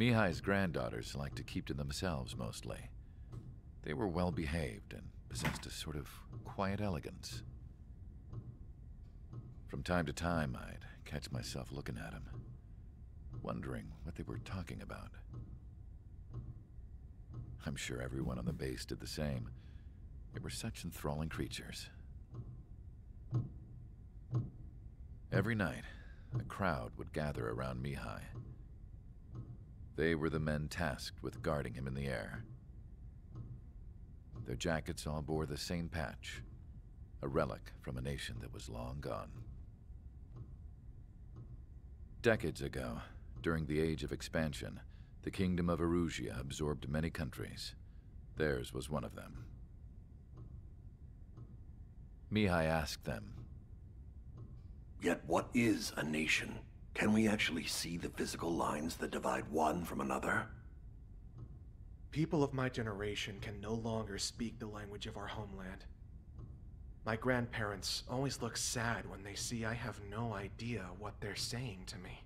Mihai's granddaughters liked to keep to themselves mostly. They were well behaved and possessed a sort of quiet elegance. From time to time, I'd catch myself looking at them, wondering what they were talking about. I'm sure everyone on the base did the same. They were such enthralling creatures. Every night, a crowd would gather around Mihai. They were the men tasked with guarding him in the air. Their jackets all bore the same patch, a relic from a nation that was long gone. Decades ago, during the Age of Expansion, the Kingdom of Erusia absorbed many countries. Theirs was one of them. Mihai asked them, Yet what is a nation? Can we actually see the physical lines that divide one from another? People of my generation can no longer speak the language of our homeland. My grandparents always look sad when they see I have no idea what they're saying to me.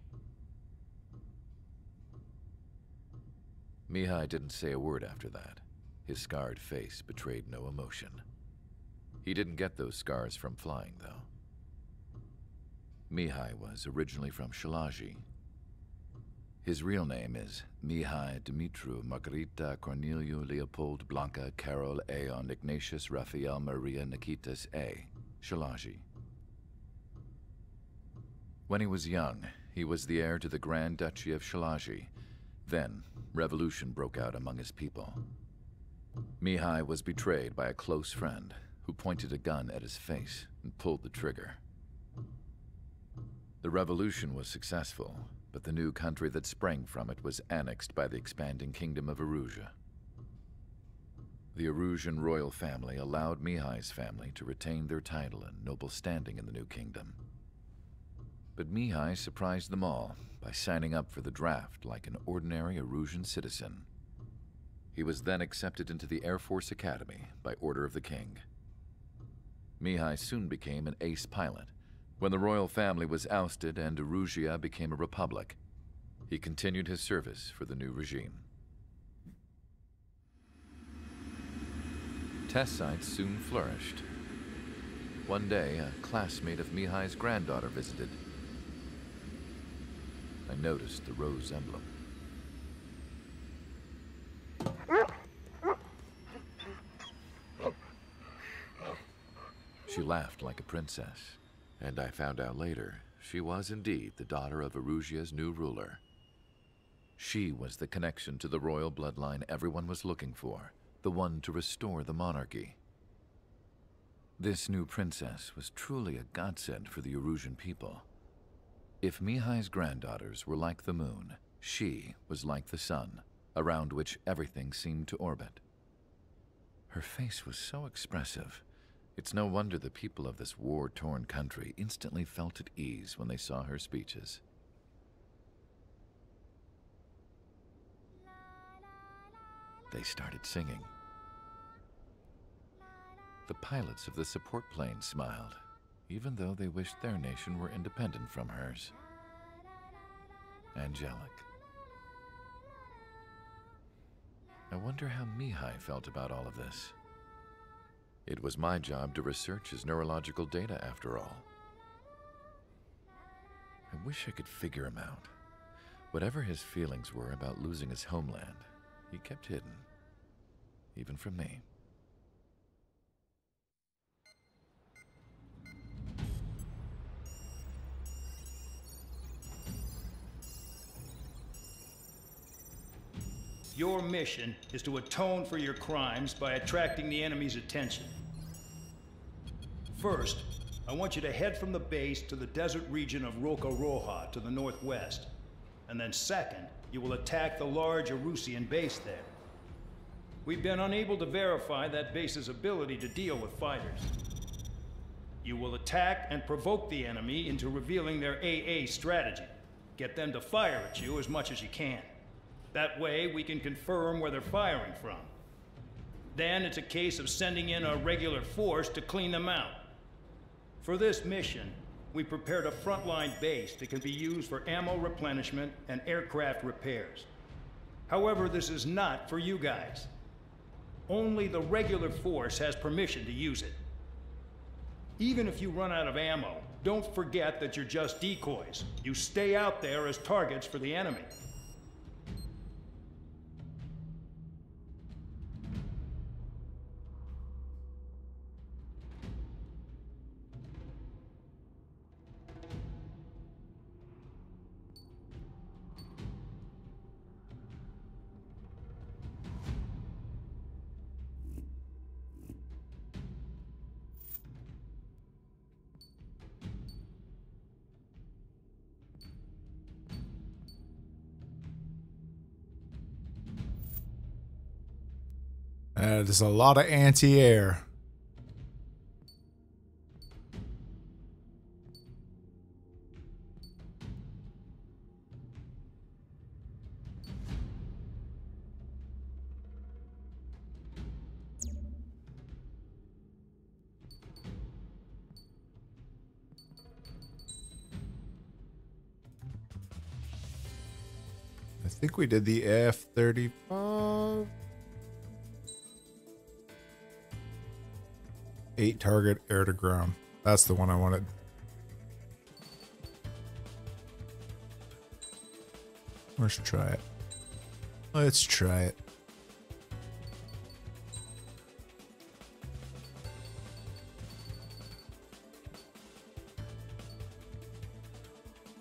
Mihai didn't say a word after that. His scarred face betrayed no emotion. He didn't get those scars from flying, though. Mihai was originally from Shilage. His real name is Mihai Dimitru Margarita Corneliu Leopold Blanca Carol Aeon Ignatius Raphael Maria Nikitas A. Shilage. When he was young, he was the heir to the Grand Duchy of Shilage. Then, revolution broke out among his people. Mihai was betrayed by a close friend who pointed a gun at his face and pulled the trigger. The revolution was successful, but the new country that sprang from it was annexed by the expanding kingdom of Erusia. The Erusian royal family allowed Mihai's family to retain their title and noble standing in the new kingdom. But Mihai surprised them all by signing up for the draft like an ordinary Erusian citizen. He was then accepted into the Air Force Academy by order of the king. Mihai soon became an ace pilot. When the royal family was ousted and Erusia became a republic, he continued his service for the new regime. Test sites soon flourished. One day, a classmate of Mihai's granddaughter visited. I noticed the rose emblem. She laughed like a princess, and I found out later she was indeed the daughter of Erusia's new ruler. She was the connection to the royal bloodline everyone was looking for, the one to restore the monarchy. This new princess was truly a godsend for the Erusian people. If Mihai's granddaughters were like the moon, she was like the sun, around which everything seemed to orbit. Her face was so expressive. It's no wonder the people of this war-torn country instantly felt at ease when they saw her speeches. They started singing. The pilots of the support plane smiled, even though they wished their nation were independent from hers. Angelic. I wonder how Mihai felt about all of this. It was my job to research his neurological data after all. I wish I could figure him out. Whatever his feelings were about losing his homeland, he kept hidden, even from me. Your mission is to atone for your crimes by attracting the enemy's attention. First, I want you to head from the base to the desert region of Roca Roja to the northwest. And then second, you will attack the large Erusian base there. We've been unable to verify that base's ability to deal with fighters. You will attack and provoke the enemy into revealing their AA strategy. Get them to fire at you as much as you can. That way, we can confirm where they're firing from. Then it's a case of sending in a regular force to clean them out. For this mission, we prepared a frontline base that can be used for ammo replenishment and aircraft repairs. However, this is not for you guys. Only the regular force has permission to use it. Even if you run out of ammo, don't forget that you're just decoys. You stay out there as targets for the enemy. That is a lot of anti-air. I think we did the F-35. Eight target air to ground. That's the one I wanted. Let's try it. Let's try it.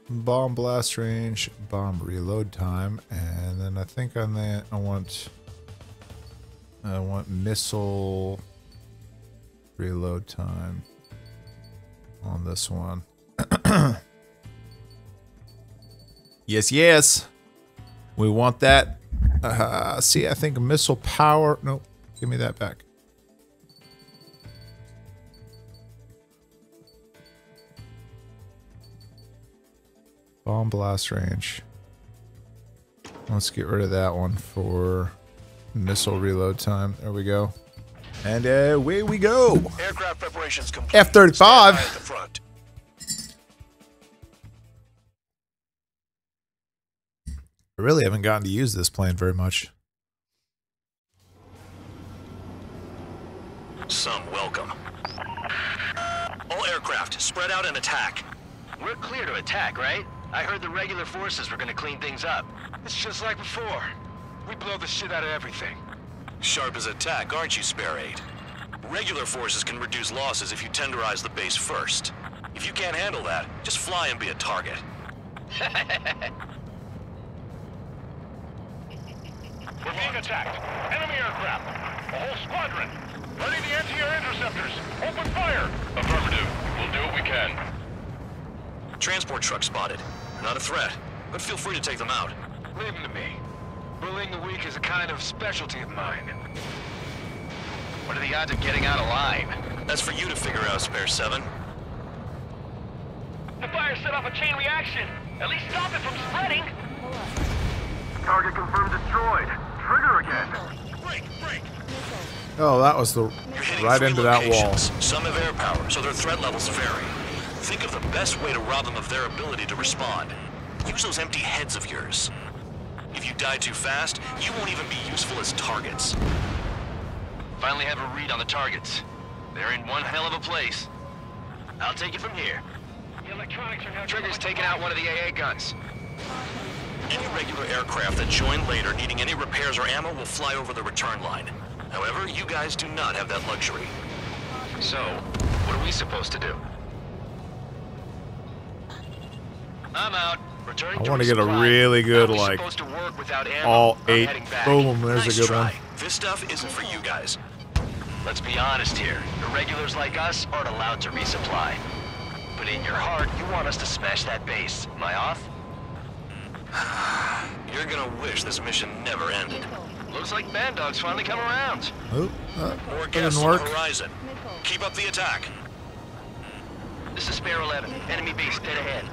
Bomb blast range, bomb reload time, and then I think on that I want I want missile reload time on this one. yes, yes. We want that. Uh, see, I think missile power. Nope. Give me that back. Bomb blast range. Let's get rid of that one for missile reload time. There we go. And uh, away we go. Aircraft preparations complete. F-35. At the front. I really haven't gotten to use this plane very much. Some welcome. All aircraft, spread out and attack. We're clear to attack, right? I heard the regular forces were gonna clean things up. It's just like before. We blow the shit out of everything. Sharp as attack, aren't you, Spare 8? Regular forces can reduce losses if you tenderize the base first. If you can't handle that, just fly and be a target. We're being attacked. Enemy aircraft. A whole squadron. Ready the anti-air interceptors. Open fire. Affirmative. We'll do what we can. Transport truck spotted. Not a threat, but feel free to take them out. Leave them to me. Bullying the weak is a kind of specialty of mine. What are the odds of getting out alive? That's for you to figure out, Spare 7. The fire set off a chain reaction. At least stop it from spreading. Target confirmed destroyed. Trigger again. Break, break! Oh, that was the You're right three into that wall. Some have air power, so their threat levels vary. Think of the best way to rob them of their ability to respond. Use those empty heads of yours. If you die too fast, you won't even be useful as targets. Finally have a read on the targets. They're in one hell of a place. I'll take it from here. The electronics are now... Trigger's taking out one of the AA guns. Any regular aircraft that join later needing any repairs or ammo will fly over the return line. However, you guys do not have that luxury. So, what are we supposed to do? I'm out. Returning I wanna get a really good, How are we like, supposed to work without ammo? All eight. heading. Boom. There's nice a good try. one. This stuff isn't for you guys. Let's be honest here. The regulars like us aren't allowed to resupply. But in your heart, you want us to smash that base. Am I off? You're gonna wish this mission never ended. Looks like Bandog's finally come around. Oh, uh, More that guests on the horizon. Keep up the attack. This is Spare 11. Enemy base dead ahead.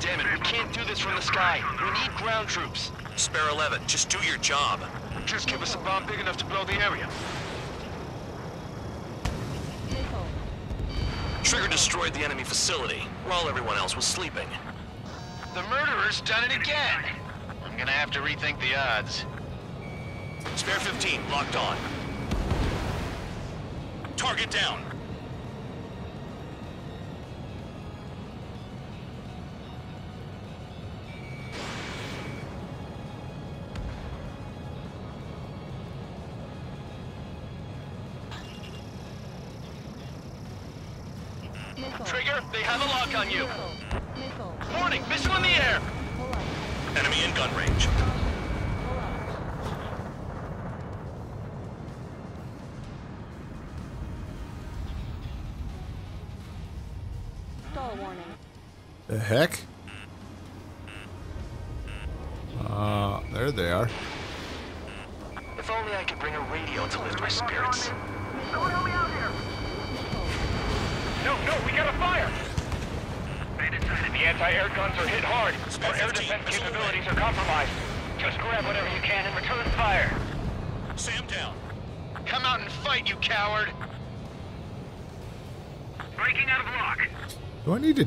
Damn it, we can't do this from the sky. We need ground troops. Spare 11, just do your job. Just give us a bomb big enough to blow the area. Trigger destroyed the enemy facility while everyone else was sleeping. The murderer's done it again. I'm gonna have to rethink the odds. Spare 15, locked on. Target down. Trigger, they have a lock on you. Warning, missile in the air. Enemy in gun range. Stall warning. The heck?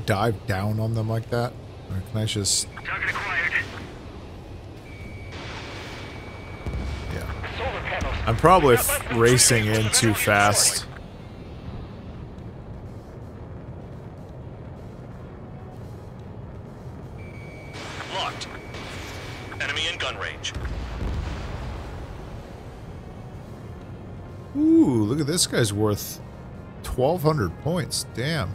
Dive down on them like that? Or can I just... Target acquired. Yeah. Solar panels. I'm probably We got less f- racing in too fast. Locked. Enemy in gun range. Ooh, look at this guy's worth 1,200 points. Damn.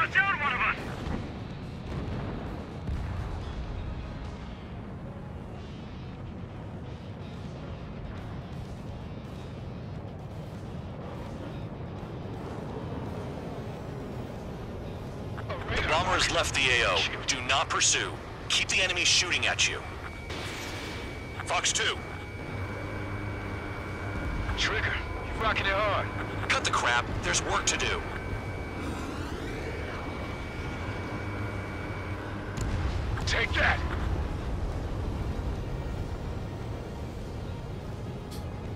They down one of us. The bomber left the AO. Do not pursue. Keep the enemy shooting at you. Fox 2, Trigger, you're rocking it hard. cut the crap. There's work to do. Take that.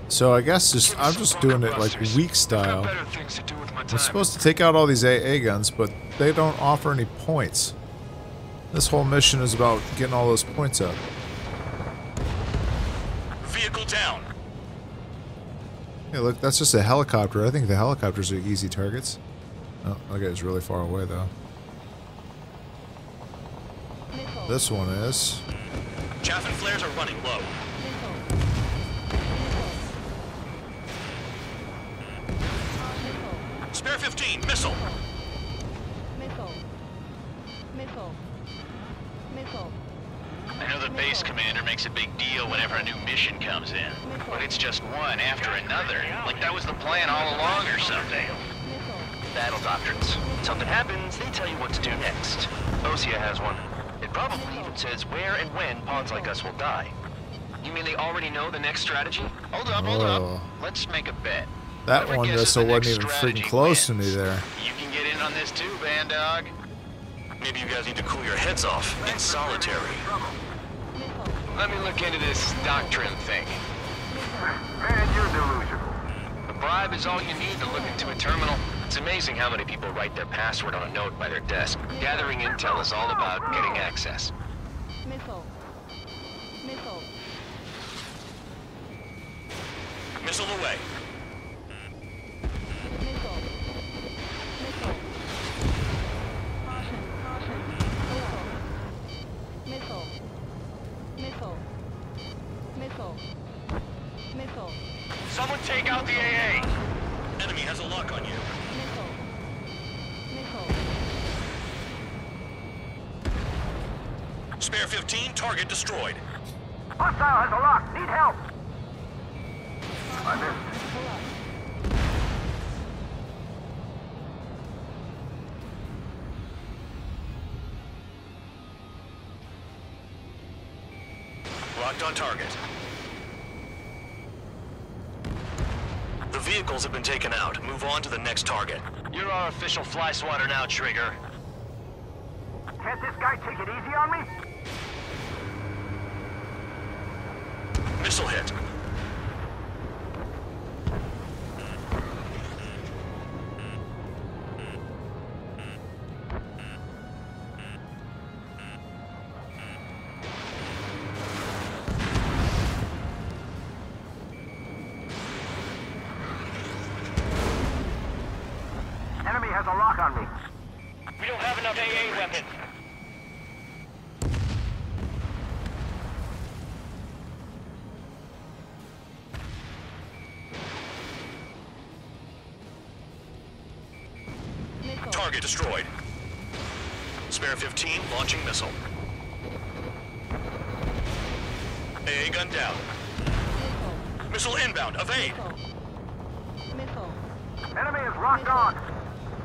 So I guess just I'm just doing it like weak style. Better things to do with my I'm supposed to take out all these AA guns, but they don't offer any points. This whole mission is about getting all those points up. Vehicle down. Hey, look, that's just a helicopter. I think the helicopters are easy targets. Oh, that guy's really far away, though. Missile. This one is. Chaff and flares are running low. Missile. Missile. Spare 15, missile. Missile. Missile. Missile. I know the base commander makes a big deal whenever a new mission comes in, but it's just one after another. Like that was the plan all along or something. Battle doctrines. Something happens, they tell you what to do next. Osea has one. It probably even says where and when pawns like us will die. You mean they already know the next strategy? Hold up, hold Oh. up. Let's make a bet. That Whoever one guesses missile wasn't even freaking close to me there. You can get in on this too, Bandog. Maybe you guys need to cool your heads off. in solitary. Let me look into this doctrine thing. Man, you're delusional. A bribe is all you need to look into a terminal. It's amazing how many people write their password on a note by their desk. Gathering intel is all about getting access. Missile. Missile. Missile away. Fifteen target destroyed. Hostile has a lock. Need help. I missed. Locked on target. The vehicles have been taken out. Move on to the next target. You're our official fly swatter now, Trigger. Can't this guy take it easy on me? Missile hit. Target destroyed. Spare 15 launching missile. AA gun down. Missile. Missile inbound. Evade. Missile. Missile. Enemy is locked on.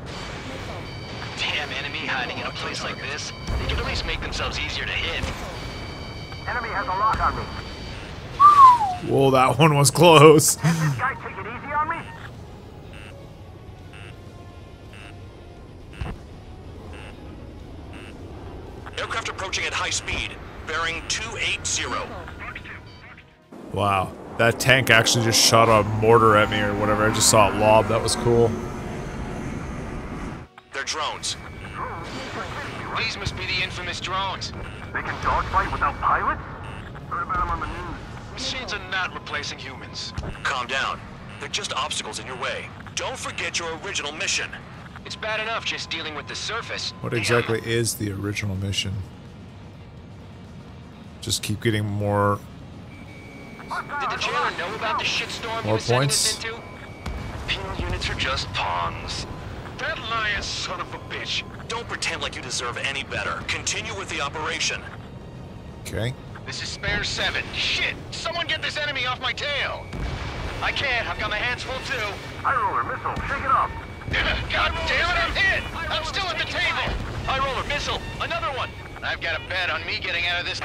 Missile. Damn enemy hiding in a place like this. They can at least make themselves easier to hit. Enemy has a lock on me. Whoa, that one was close. Aircraft approaching at high speed. Bearing 280. Wow. That tank actually just shot a mortar at me or whatever. I just saw it lob. That was cool. They're drones. These must be the infamous drones. They can dogfight without pilots? Heard about them on the news. Machines are not replacing humans. Calm down. They're just obstacles in your way. Don't forget your original mission. It's bad enough just dealing with the surface. What exactly is the original mission? Just keep getting more. Did the jailer know about the shitstorm he More was sending points? us into? Penal units are just pawns. That lion son of a bitch. Don't pretend like you deserve any better. Continue with the operation. Okay. This is Spare 7. Shit! Someone get this enemy off my tail! I can't. I've got my hands full too. High roller missile, shake it up. God damn it, I'm hit! I'm still at the table! High roller missile, another one! I've got a bet on me getting out of this.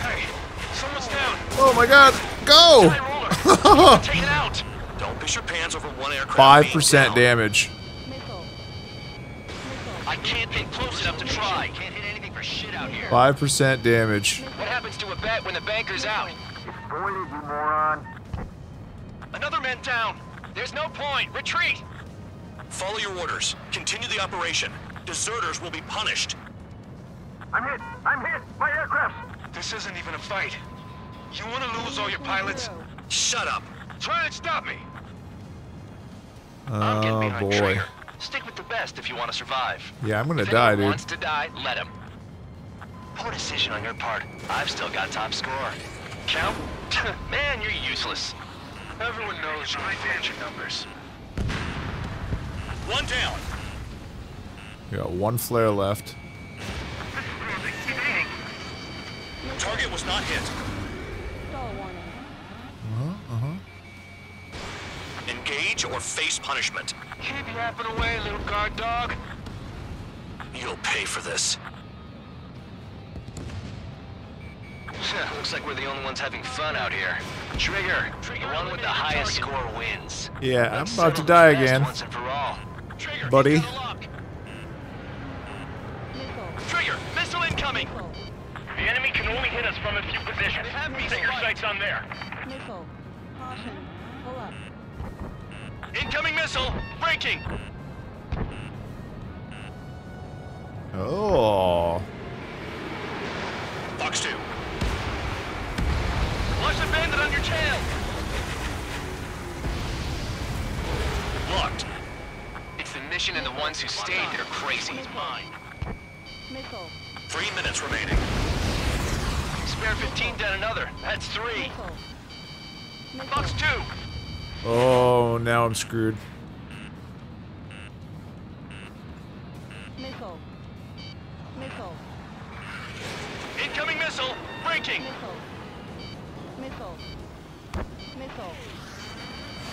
Hey, someone's down! Oh my god! Go! Take it out! Don't piss your pants over one aircraft. Five percent damage. I can't get close enough to try. Can't hit anything for shit out here. Five percent damage. What happens to a bet when the banker's out? It's voided, you moron. Another man down! There's no point! Retreat! Follow your orders. Continue the operation. Deserters will be punished. I'm hit. I'm hit. My aircraft. This isn't even a fight. You want to lose all your pilots? Shut up. Try and stop me! I'm getting Oh behind boy. Trigger. Stick with the best if you want to survive. Yeah, I'm gonna If die, anyone dude. wants to die, let him. Poor decision on your part. I've still got top score. Count? Man, you're useless. Everyone knows you inflate your numbers. One down. We got one flare left. Target was not hit. Stall warning. Uh huh. Engage or face punishment. Keep yapping away, little guard dog. You'll pay for this. Looks like we're the only ones having fun out here. Trigger, the one with the highest score wins. Yeah, I'm about to die again. Once and for all. Trigger, Buddy. Minutes remaining. Spare 15 down another. That's three. Missile. Missile. 2. Oh, now I'm screwed. Missile. Missile. Incoming missile, breaking. Missile. Missile. Missile.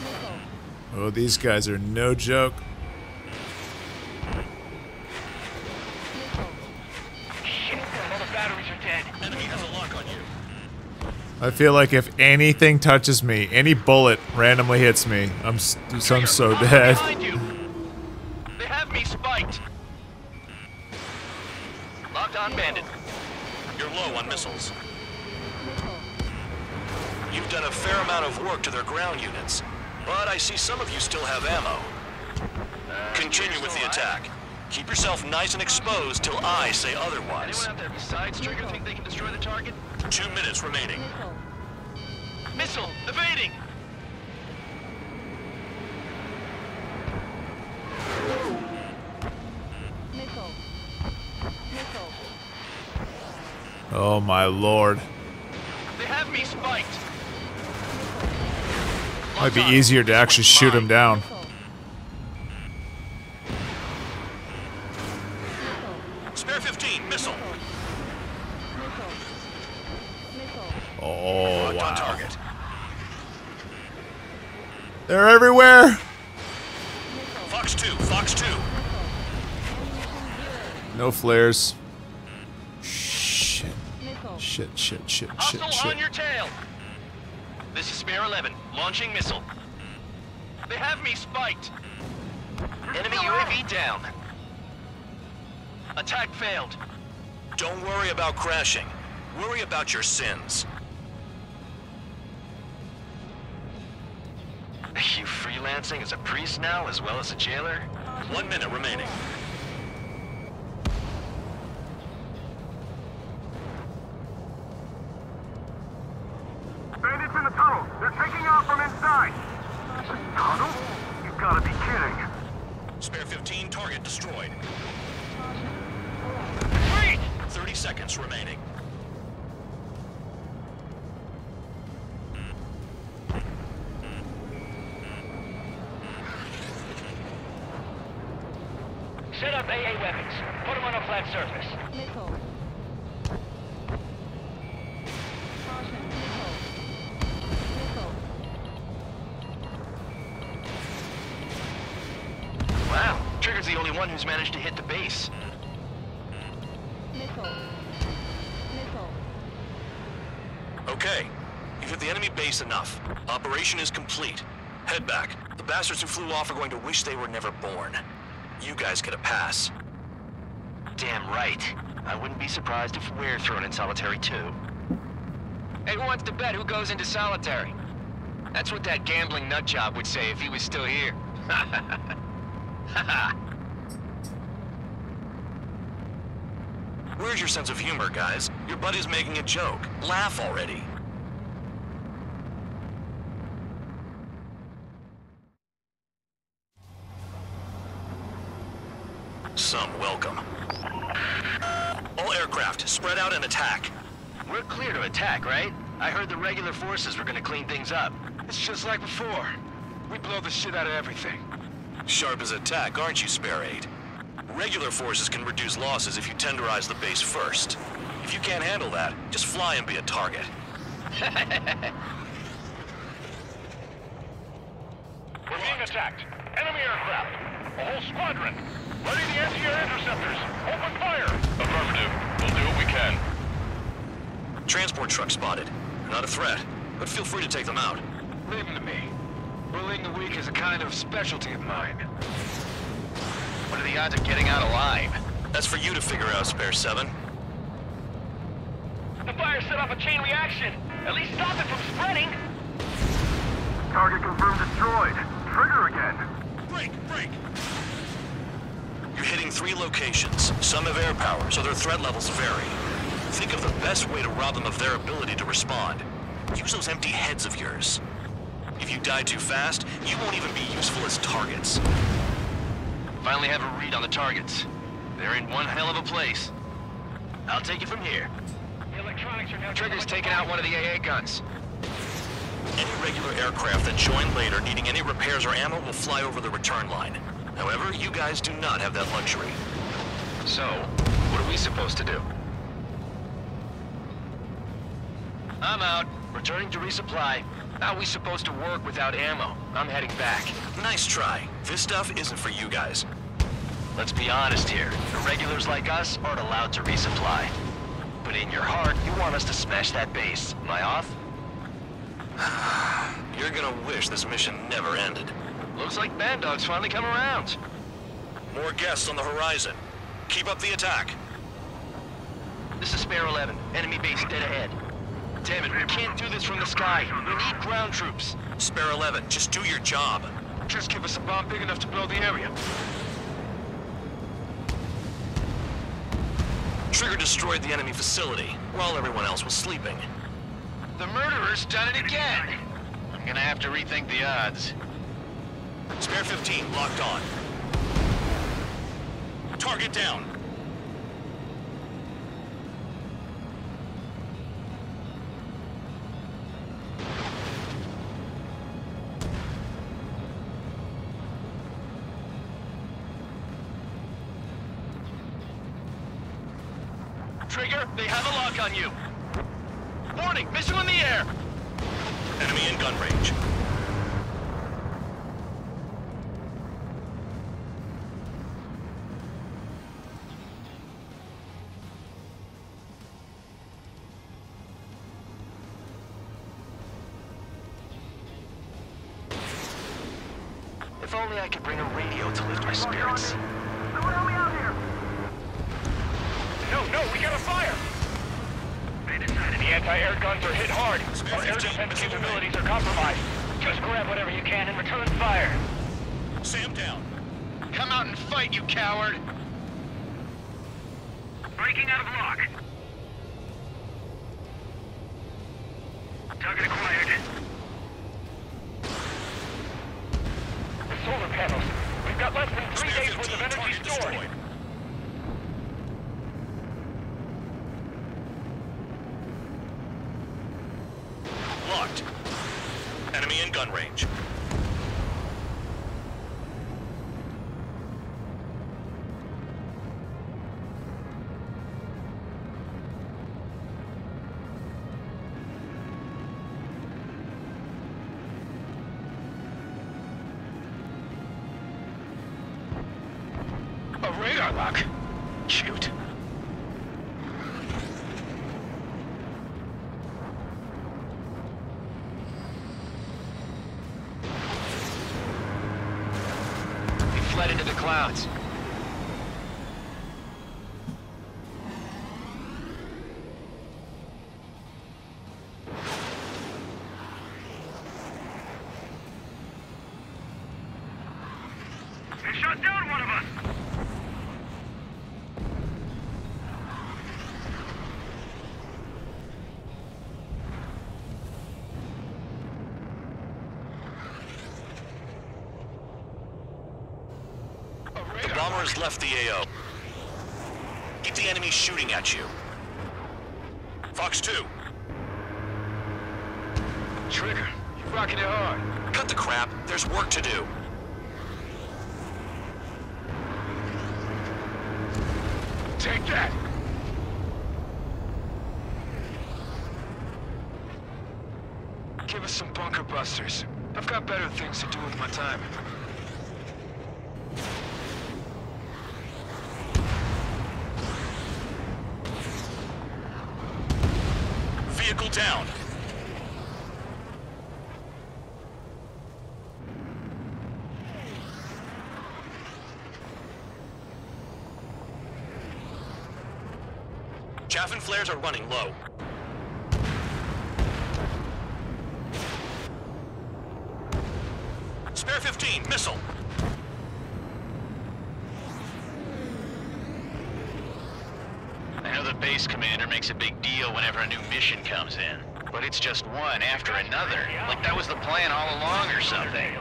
Missile. Oh, these guys are no joke. I feel like if anything touches me, any bullet randomly hits me, I'm s- I'm so dead. They have me spiked. Locked on bandit. You're low on missiles. You've done a fair amount of work to their ground units, but I see some of you still have ammo. Continue with the attack. Keep yourself nice and exposed till I say otherwise. Anyone out there besides Trigger think they can destroy the target? Two minutes remaining. Missile. Missile, evading! Missile. Missile. Oh my lord. They have me spiked! Might be easier to actually shoot him down. Missile. Missile. Spare 15, missile. Missile. Missile. Oh Locked on wow. target. They're everywhere. Fox 2, Fox 2. No flares. Shit. Missile. Shit, shit, shit, shit, Hostile shit. on your tail! This is Spare 11, launching missile. They have me spiked! Enemy UAV down. Attack failed. Don't worry about crashing. Worry about your sins. Are you freelancing as a priest now, as well as a jailer? Uh, One minute remaining. Head back. The bastards who flew off are going to wish they were never born. You guys get a pass. Damn right. I wouldn't be surprised if we're thrown in solitary too. Hey, who wants to bet who goes into solitary? That's what that gambling nutjob would say if he was still here. Where's your sense of humor, guys? Your buddy's making a joke. Laugh already. Some welcome. All aircraft, spread out and attack. We're clear to attack, right? I heard the regular forces were gonna clean things up. It's just like before. We blow the shit out of everything. Sharp as attack, aren't you, Spare 8? Regular forces can reduce losses if you tenderize the base first. If you can't handle that, just fly and be a target. We're being attacked. Enemy aircraft. A whole squadron. Ready the anti-air interceptors. Open fire. Affirmative. We'll do what we can. Transport truck spotted. They're not a threat, but feel free to take them out. Leave them to me. Bullying the weak is a kind of specialty of mine. What are the odds of getting out alive? That's for you to figure out, Spare 7. The fire set off a chain reaction. At least stop it from spreading. Target confirmed destroyed. Trigger again. Break, break! You're hitting three locations. Some have air power, so their threat levels vary. Think of the best way to rob them of their ability to respond. Use those empty heads of yours. If you die too fast, you won't even be useful as targets. Finally have a read on the targets. They're in one hell of a place. I'll take it from here. The electronics are now... Trigger's taken out one of the AA guns. Any regular aircraft that join later needing any repairs or ammo will fly over the return line. However, you guys do not have that luxury. So, what are we supposed to do? I'm out. Returning to resupply. How are we supposed to work without ammo? I'm heading back. Nice try. This stuff isn't for you guys. Let's be honest here. Irregulars like us aren't allowed to resupply. But in your heart, you want us to smash that base. Am I off? You're gonna wish this mission never ended. Looks like Bandog's finally come around. More guests on the horizon. Keep up the attack. This is Spare 11. Enemy base dead ahead. Damn it, we can't do this from the sky. We need ground troops. Spare 11, just do your job. Just give us a bomb big enough to blow the area. Trigger destroyed the enemy facility while everyone else was sleeping. The murderer's done it again. I'm gonna have to rethink the odds. Spare 15, locked on. Target down. Trigger, they have a lock on you. Warning, missile in the air. Enemy in gun range. We've got less than three days worth of energy stored. Locked. Enemy in gun range. Has left the AO. Keep the enemy shooting at you. Fox 2, Trigger, you're rocking it hard. cut the crap. There's work to do. Take that! Give us some bunker busters. I've got better things to do with my time. Vehicle down. Are running low. Spare 15, missile. I know the base commander makes a big deal whenever a new mission comes in. But it's just one after another. Like that was the plan all along or something.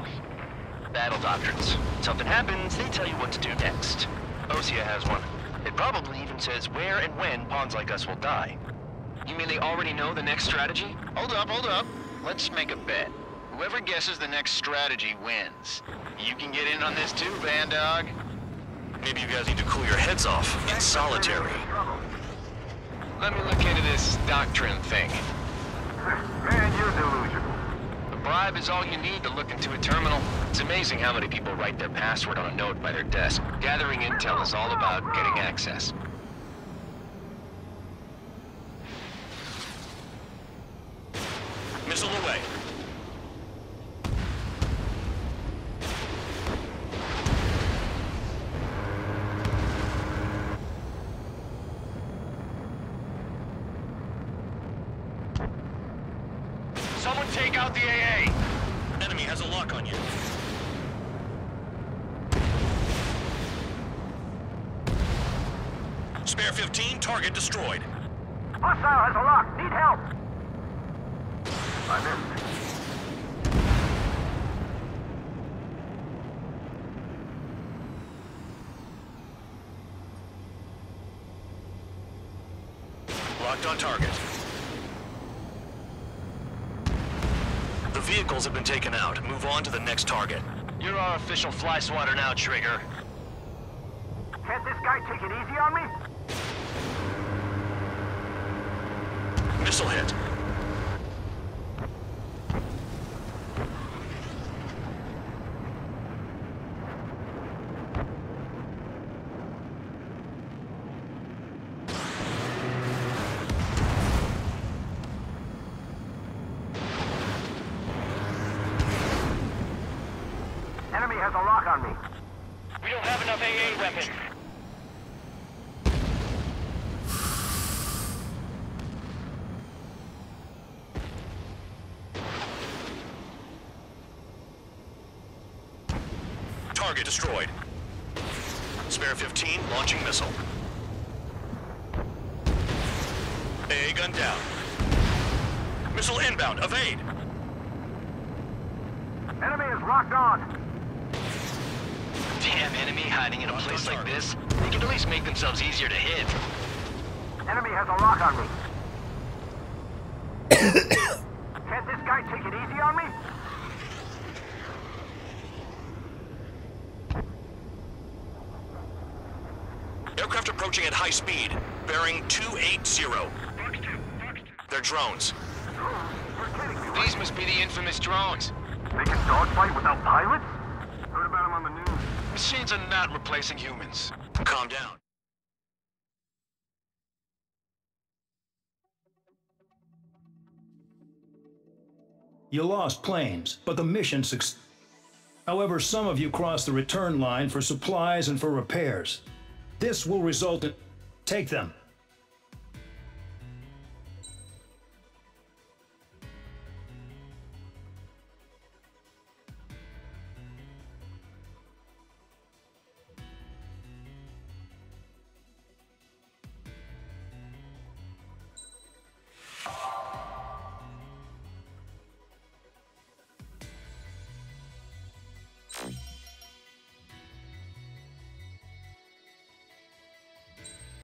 Battle doctrines. Something happens, they tell you what to do next. Osea has one. It probably even says where and when pawns like us will die. You mean they already know the next strategy? Hold up, hold up. Let's make a bet. Whoever guesses the next strategy wins. You can get in on this too, Bandog. Maybe you guys need to cool your heads off in solitary. Let me look into this doctrine thing. Man, you're delusional bribe is all you need to look into a terminal. It's amazing how many people write their password on a note by their desk. Gathering intel is all about getting access. Missile away. Someone take out the AA. Enemy has a lock on you. Spare 15, target destroyed. Hostile has a lock. Need help. I missed. Locked on target. The vehicles have been taken out. Move on to the next target. You're our official fly swatter now, Trigger. Can't this guy take it easy on me? Missile hit. Enemy has a lock on me. We don't have enough AA weapons. Target destroyed. Spare 15, launching missile. A gun down. Missile inbound, evade. Enemy is locked on. Damn enemy hiding in a place like this. They can at least make themselves easier to hit. Enemy has a lock on me. Can't this guy take it easy on me? Aircraft approaching at high speed. Bearing 280. They're drones. These must be the infamous drones. They can dogfight without pilots? Heard about them on the news. Machines are not replacing humans. Calm down. You lost planes, but the mission succeeded. However, some of you crossed the return line for supplies and for repairs. This will result in... Take them.